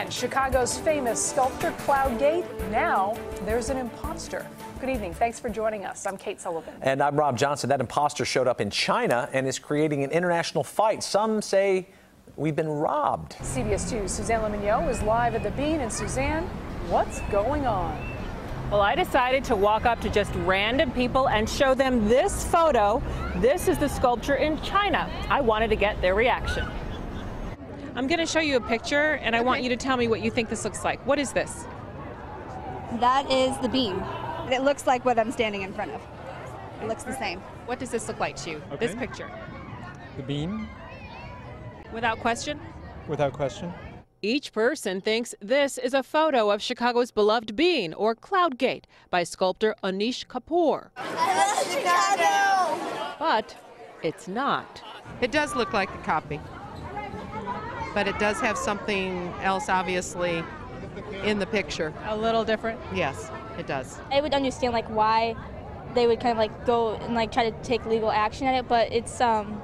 And Chicago's famous sculptor Cloud Gate, now there's an imposter. Good evening. Thanks for joining us. I'm Kate Sullivan. And I'm Rob Johnson. That imposter showed up in China and is creating an international fight. Some say we've been robbed. CBS 2's Suzanne Le Mignot is live at the Bean. And Suzanne, what's going on? Well, I decided to walk up to just random people and show them this photo. This is the sculpture in China. I wanted to get their reaction. I'm going to show you a picture, and I want you to tell me what you think this looks like. What is this? That is the bean. It looks like what I'm standing in front of. It looks the same. What does this look like to you? Okay. This picture. The bean, Without question? without question. Each person thinks this is a photo of Chicago's beloved bean, or Cloud Gate, by sculptor Anish Kapoor. I love Chicago! But it's not. It does look like a copy, but it does have something else obviously in the picture. A little different. Yes, it does. I would understand like why they would kind of like go and like try to take legal action at it, but it's um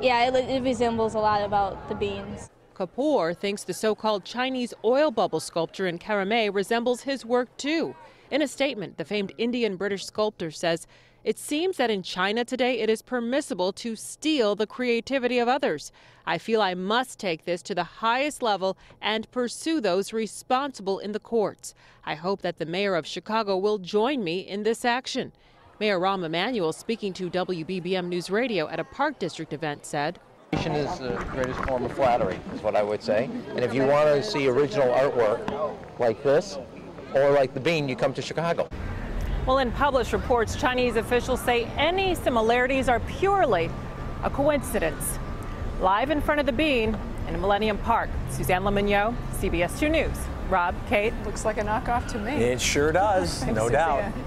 yeah, it, it resembles a lot about the beans. Kapoor thinks the so called Chinese oil bubble sculpture in Karamay resembles his work too. In a statement, the famed Indian British sculptor says it seems that in China today it is permissible to steal the creativity of others. I feel I must take this to the highest level and pursue those responsible in the courts. I hope that the mayor of Chicago will join me in this action. Mayor Rahm Emanuel, speaking to WBBM News Radio at a Park District event, said, is the greatest form of flattery, is what I would say. And if you want to see original artwork like this, or like the bean, you come to Chicago. Well, in published reports, Chinese officials say any similarities are purely a coincidence. Live in front of the bean in Millennium Park, Suzanne Le Mignot, CBS 2 News. Rob, Kate. Looks like a knockoff to me. It sure does, no doubt. Suzanne.